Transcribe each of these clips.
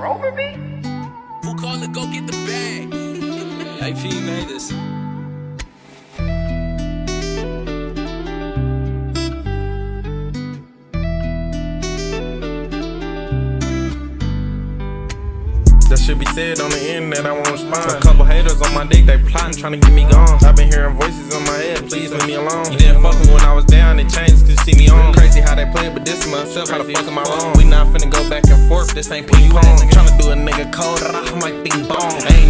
Rover beat? Who called to go get the bag? AP made this. Should be said on the internet, I won't respond. A couple haters on my dick, they plotting, trying to get me gone. I've been hearing voices in my head, please leave me alone. You didn't fuck me when I was down, it changed cause you see me on. Crazy how they play, but this is myself, how the fuck am I wrong? We not finna go back and forth, this ain't ping pong. Tryna do a nigga cold, I'm like bing bong. I ain't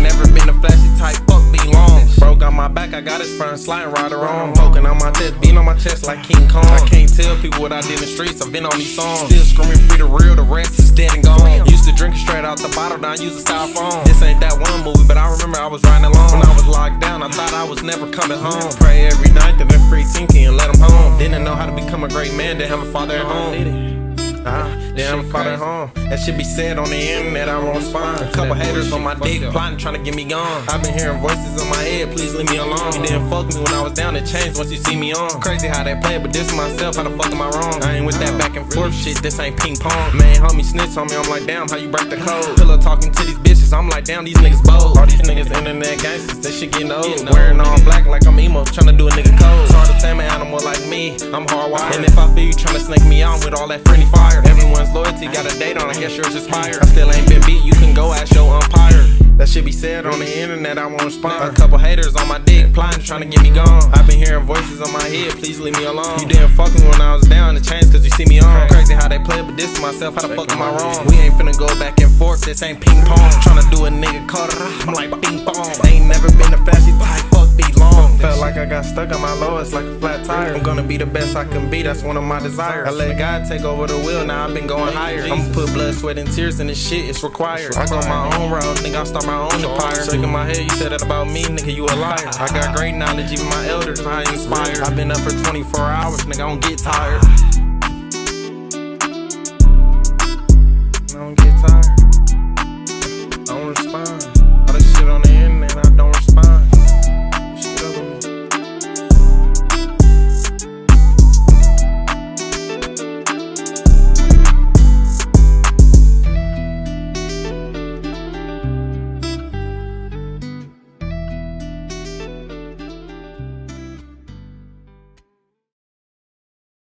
back, I got his front, sliding right around. Poking on my chest, beating on my chest like King Kong. I can't tell people what I did in the streets, I've been on these songs. Still screaming free the real, the rest is dead and gone. Used to drink straight out the bottle, now I use a styrofoam. This ain't that one movie, but I remember I was riding alone. When I was locked down, I thought I was never coming home. Pray every night that that free Tinky and let him home. Didn't know how to become a great man, didn't have a father at home. Uh, damn, father at home. That should be said on the internet, I won't respond. A couple haters on my dick, plotting, trying to get me gone. I've been hearing voices in my head, please leave me alone. You didn't fuck me when I was down, it changed once you see me on. Crazy how they play, but this is myself, how the fuck am I wrong? I ain't with that back and forth shit, this ain't ping pong. Man, homie snitch on me, I'm like, damn, how you break the code? Pillow talking to these bitches, I'm like, damn, these niggas bold. All these niggas internet gangsters, that shit getting old. Wearing all black like I'm emo, trying to do a nigga code. It's hard to tame an animal like me, I'm hardwired. And if I feel you trying to snake me out with all that friendly fire, everyone's loyalty got a date on, I guess yours expired. I still ain't been beat, you can go ask your umpire. That shit be said on the internet, I won't respond. A couple haters on my dick, plotting, trying to get me gone. I've been hearing voices on my head, please leave me alone. You didn't fuck me when I was down, the changed cause you see me on. Crazy how they play, but this is myself, how the fuck am I wrong? We ain't finna go back and forth, this ain't ping pong. Tryna do a nigga caught I'm like ping pong. Ain't never been a flashy stuck on my lowest like a flat tire. I'm gonna be the best I can be, that's one of my desires. I let God take over the wheel, now I've been going higher. I'ma put blood, sweat, and tears in this shit, it's required. I go my own route, nigga, I'll start my own empire. Shaking my head, you said that about me, nigga, you a liar. I got great knowledge, even my elders, I inspired. I've been up for 24 hours, nigga, I don't get tired. I don't get tired.